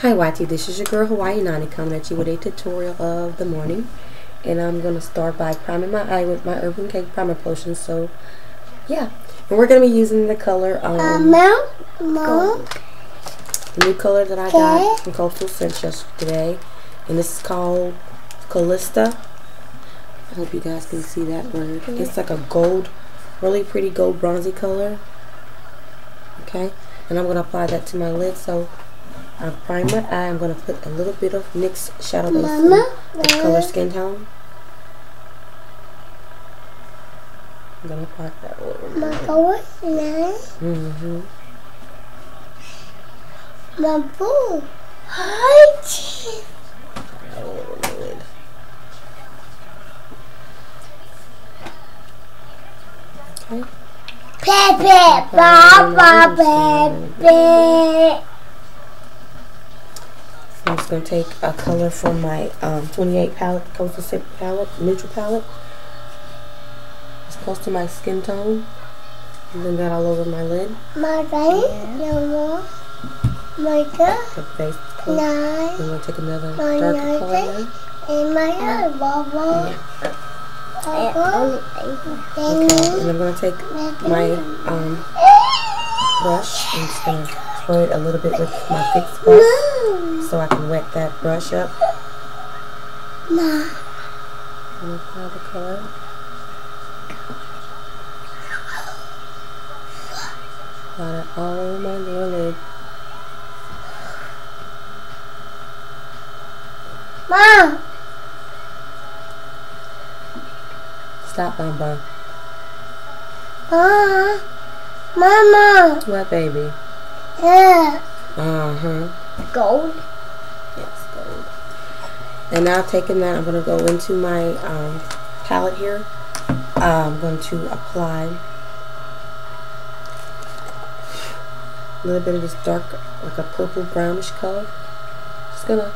Hi YT, this is your girl Hawaiinani coming at you with a tutorial of the morning. And I'm going to start by priming my eye with my Urban Decay Primer Potion. So, yeah. And we're going to be using the color, um, Mom, Mom, the new color that I got from Coastal Scents yesterday. And this is called Callista. I hope you guys can see that word. It's like a gold, really pretty gold bronzy color. Okay. And I'm going to apply that to my lid. So, I prime my eye. I'm going to put a little bit of NYX Shadow Base Mama, in the color skin tone. I'm going to apply that over my now. Mm-hmm. Mama, hi, cheese. That over my lid. Okay. Pepe, Papa, Pepe. I'm just going to take a color from my um, 28 palette, Coastal Scent palette, neutral palette. It's close to my skin tone. And then that all over my lid. My right, Mama, my girl, The base color. nine, I'm going to take another My darker color and my other Baba. Baba, Okay, and I'm going to take my um, brush and just going to spray it a little bit with my fixed brush so I can wet that brush up. Ma, And apply the color. Got it all my little lid. Ma, Stop, Bum Bum. Ma, Mama, What, baby? yeah, Uh-huh. gold. And now taking that, I'm going to go into my um, palette here. I'm going to apply a little bit of this dark, like a purple brownish color. Just going to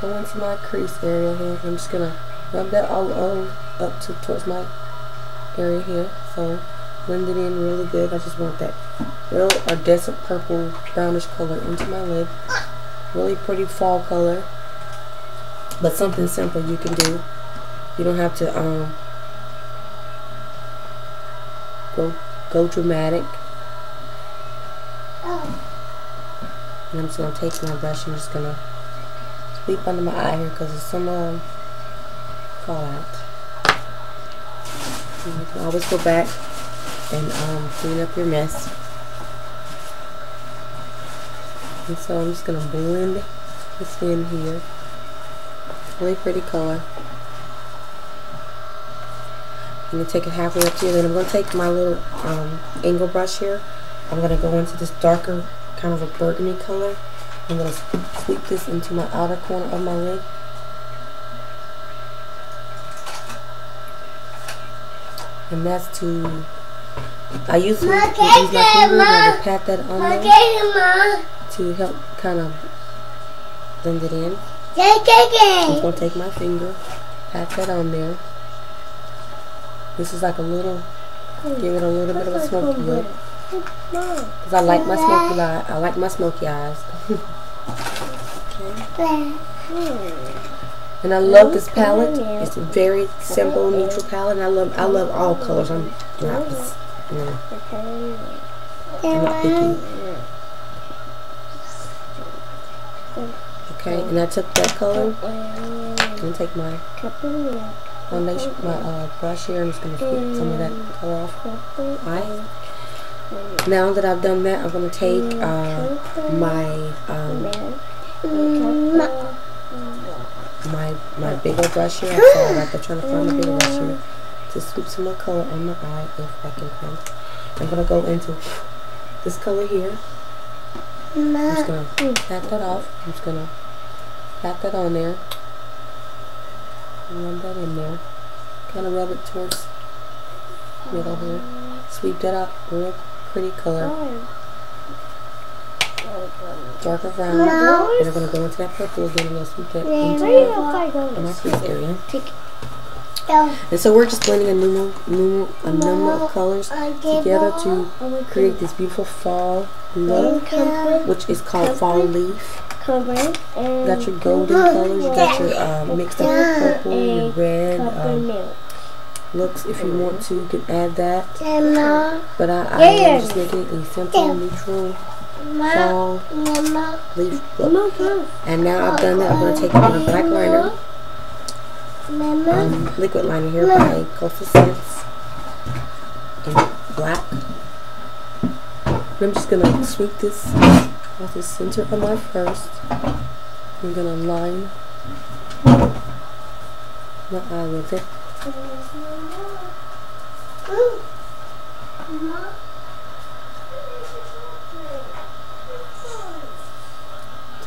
go into my crease area here. I'm just going to rub that all, up to towards my area here. So blend it in really good. I just want that real iridescent purple brownish color into my lid. Really pretty fall color. But something simple you can do. You don't have to um go go dramatic. Oh, And I'm just gonna take my brush and just gonna sweep under my eye here because there's some um, fall out. And you can always go back and um, clean up your mess. And so I'm just gonna blend this in here. Really pretty color. I'm gonna take it halfway up here. Then I'm gonna take my little um, angle brush here. I'm gonna go into this darker kind of a burgundy color. I'm gonna sweep this into my outer corner of my lid. And that's to I usually use my that, finger and I Ma. will pat that on there to help kind of blend it in. Get, get, I'm just gonna take my finger, pat that on there. This is like a little, give it a little bit of a smoky look. Cause I like my smoky eye. I like my smoky eyes. okay. And I love this palette. It's a very simple, neutral palette. And I love, I love all colors. I'm not, just, you know, I'm not picky. Okay, and I took that color. I'm gonna take my foundation, my uh, brush here. I'm just gonna sweep some of that color off. Now that I've done that, I'm gonna take uh, my um, my my bigger brush here. I'm sorry about that. Trying to find a bigger brush here to sweep some more color on my eye if I can find. I'm gonna go into this color here. I'm just gonna pat that off. I'm just gonna pat that on there. And rub that in there. Kind of rub it towards middle here. Sweep that up. Real pretty color. Darker brown. No. And I'm gonna go into that purple again. I'm gonna sweep that into my crease area. And so we're just blending a number, number, a number of colors together to create this beautiful fall look, which is called fall leaf. Cornbread and got your golden colors. You got your uh, mixed up purple, your red. Um, looks, if you want to, you can add that. But I, I Yeah. just making it a simple, neutral fall leaf look. No, no. And now I've done that, I'm going to take my black liner, um, liquid liner here by Coastal Scents in black. I'm just going to sweep this off the center of my first. I'm going to line my eye with it.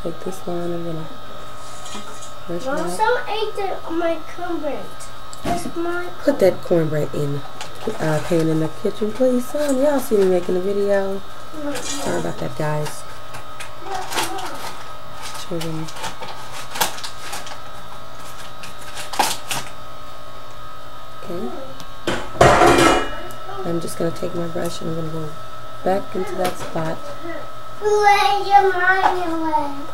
Take this line, I'm to brush it Mom, some ate the, my cornbread. My Put that cornbread in uh, pan in the kitchen, please, son. Y'all see me making a video. Sorry about that, guys. Children. Okay. I'm just gonna take my brush and I'm gonna go back into that spot. Your mommy away?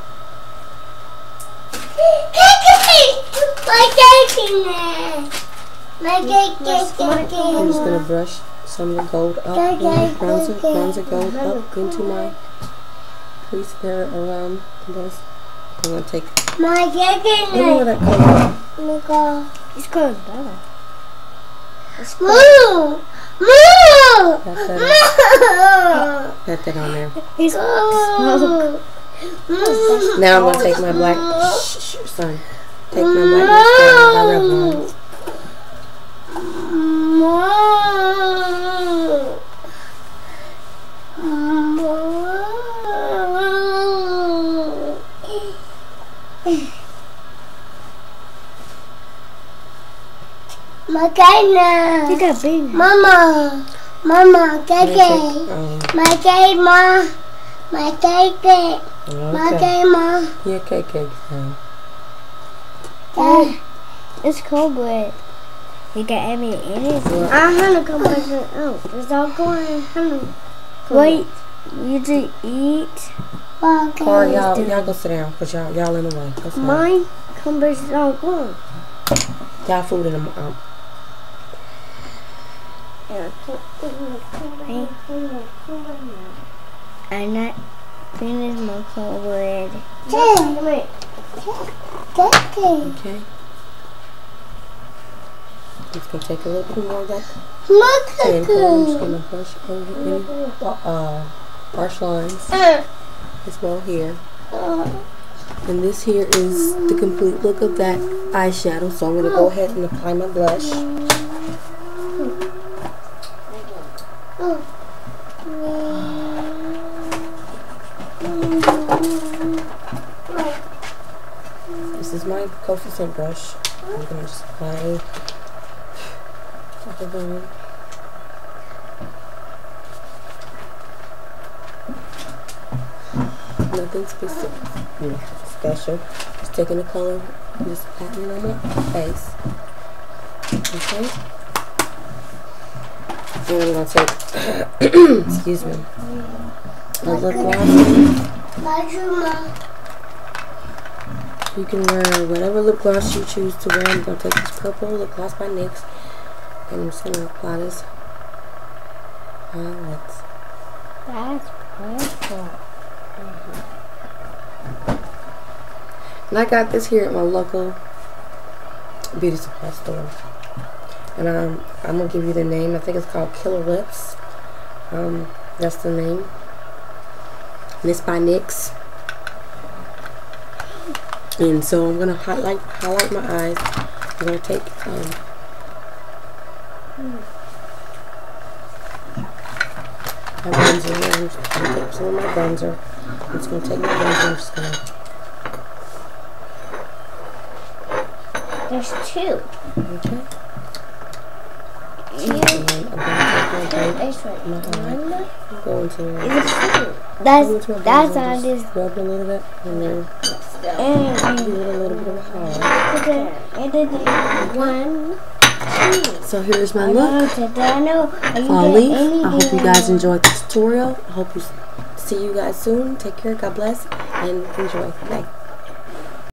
I'm just gonna brush some of the gold up, in, bronzer, bronzer gold up into my crease there around this. I'm gonna take My cake a in little of there. that color. Nicole. It's called better. Moo! Moo! Pat that, Moo! pat that on there. It's Moo! Moo! Now I'm gonna take my black, shh, shh, son. Take my black mascara by Revlon. You got big. Mama. Mama, I'm gonna cake. take, um, My cake, ma. My cake, cake. My okay. cake, ma. Yeah, cake, cake, son. Uh, It's cold, but you got any in it. I'm gonna come back out. It's all going. I'm Wait, you to eat. Okay. Or y'all, y'all go sit down, cause y'all, y'all in the way. That's fine. Mine cumbers all gone. Y'all food in the, um, I'm not finished my cold Come here. Okay. Just gonna take a little bit more of that Look at. I'm just gonna brush over any, uh, harsh lines Uh, as well here. uh, And this here is the complete look of that eyeshadow. So I'm going to go ahead and apply my blush. This is my Coastal Scent brush. I'm going to just apply. Nothing specific, yeah, special. Just taking the color just patting it on my face. Okay. And I'm gonna take, excuse me, a lip gloss. You can wear whatever lip gloss you choose to wear. I'm gonna take this purple lip gloss by NYX, and I'm just gonna apply this my lips. That's purple. And I got this here at my local beauty supply store. And um, I'm going to give you the name. I think it's called Killer Lips. Um, that's the name. And it's by NYX. And so I'm going to highlight highlight my eyes. I'm going to take um, my bronzer. I'm just going to take some of my bronzer. I'm just going to take my bronzer. I'm just going to There's two. Okay. That's go into my that's on this. rub a little bit, and then And give it a little bit of a and then one. So here's my look. know, I know. Are you Fall leaf. I hope you guys enjoyed the tutorial. I hope you see you guys soon. Take care. God bless. And enjoy. Bye.